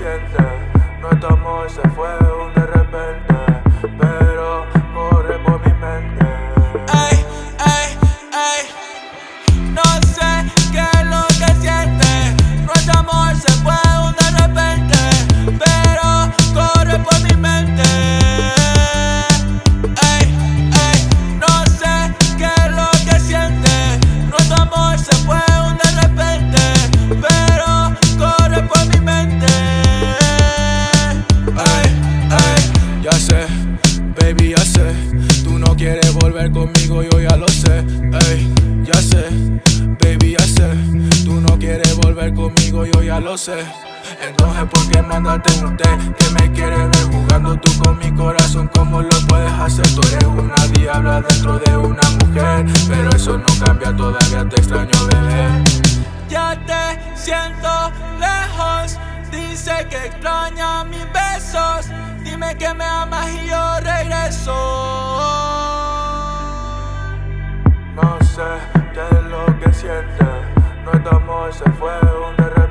No tomó y se fue un derrame. Baby, ya sé. Tú no quieres volver conmigo, yo ya lo sé. Ey, ya sé, baby, ya sé. Tú no quieres volver conmigo, yo ya lo sé. Entonces, ¿por qué mandarte un té? Que me quieres ver jugando tú con mi corazón, ¿cómo lo puedes hacer? Tú eres una diabla dentro de una mujer, pero eso no cambia, todavía te extraño, bebé. Ya te siento lejos. Dice que extraña mis besos. Dime que me amas y suficiente. No estamos, se fue un de repente.